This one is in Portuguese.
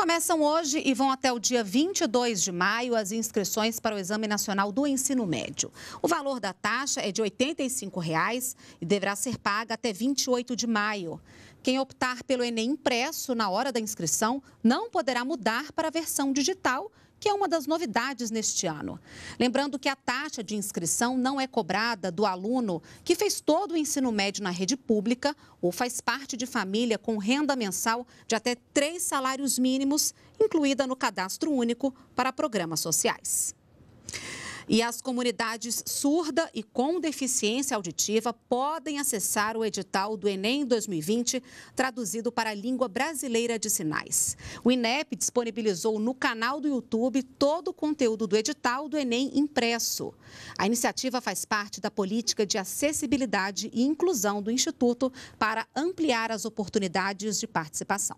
Começam hoje e vão até o dia 22 de maio as inscrições para o Exame Nacional do Ensino Médio. O valor da taxa é de 85 reais e deverá ser paga até 28 de maio. Quem optar pelo Enem impresso na hora da inscrição não poderá mudar para a versão digital que é uma das novidades neste ano. Lembrando que a taxa de inscrição não é cobrada do aluno que fez todo o ensino médio na rede pública ou faz parte de família com renda mensal de até três salários mínimos, incluída no cadastro único para programas sociais. E as comunidades surda e com deficiência auditiva podem acessar o edital do Enem 2020, traduzido para a língua brasileira de sinais. O INEP disponibilizou no canal do YouTube todo o conteúdo do edital do Enem impresso. A iniciativa faz parte da política de acessibilidade e inclusão do Instituto para ampliar as oportunidades de participação.